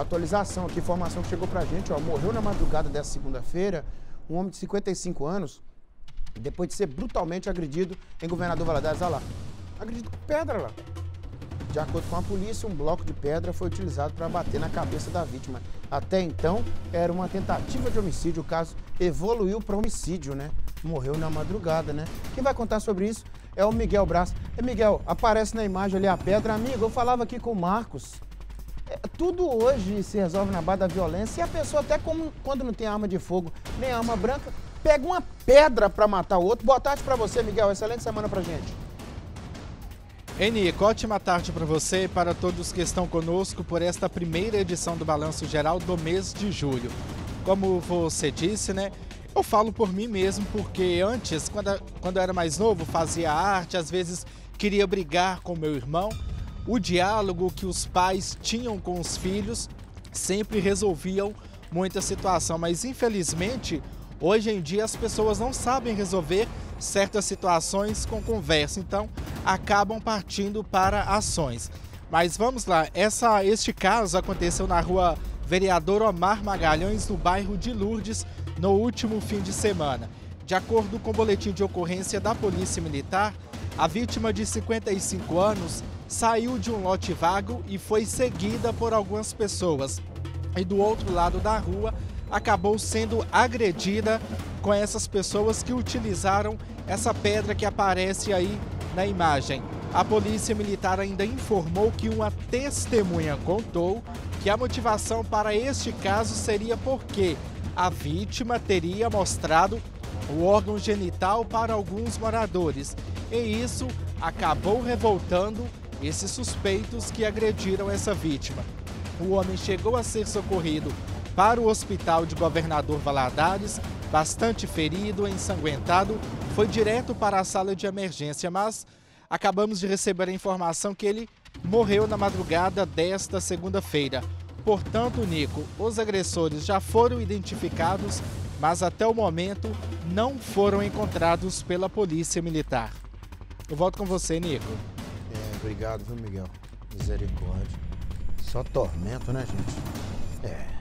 atualização aqui, informação que chegou pra gente, ó. Morreu na madrugada dessa segunda-feira um homem de 55 anos, depois de ser brutalmente agredido em Governador Valadares. Olha lá, agredido com pedra lá. De acordo com a polícia, um bloco de pedra foi utilizado para bater na cabeça da vítima. Até então, era uma tentativa de homicídio. O caso evoluiu para homicídio, né? Morreu na madrugada, né? Quem vai contar sobre isso é o Miguel Braz. É, Miguel, aparece na imagem ali a pedra. Amigo, eu falava aqui com o Marcos. Tudo hoje se resolve na base da violência. E a pessoa, até como, quando não tem arma de fogo nem arma branca, pega uma pedra para matar o outro. Boa tarde para você, Miguel. Excelente semana pra gente. Enico, ótima tarde para você e para todos que estão conosco por esta primeira edição do Balanço Geral do mês de julho. Como você disse, né? Eu falo por mim mesmo, porque antes, quando, quando eu era mais novo, fazia arte, às vezes queria brigar com meu irmão. O diálogo que os pais tinham com os filhos sempre resolviam muita situação, mas infelizmente, hoje em dia as pessoas não sabem resolver certas situações com conversa. Então, acabam partindo para ações. Mas vamos lá, essa, este caso aconteceu na rua Vereador Omar Magalhães, no bairro de Lourdes, no último fim de semana. De acordo com o boletim de ocorrência da Polícia Militar, a vítima de 55 anos saiu de um lote vago e foi seguida por algumas pessoas. E do outro lado da rua, acabou sendo agredida com essas pessoas que utilizaram essa pedra que aparece aí na imagem. A polícia militar ainda informou que uma testemunha contou que a motivação para este caso seria porque a vítima teria mostrado o órgão genital para alguns moradores. E isso acabou revoltando esses suspeitos que agrediram essa vítima. O homem chegou a ser socorrido para o hospital de Governador Valadares, bastante ferido, ensanguentado, foi direto para a sala de emergência, mas acabamos de receber a informação que ele morreu na madrugada desta segunda-feira. Portanto, Nico, os agressores já foram identificados, mas até o momento não foram encontrados pela Polícia Militar. Eu volto com você, Nico. É, obrigado, viu, Miguel? Misericórdia. Só tormento, né, gente? É.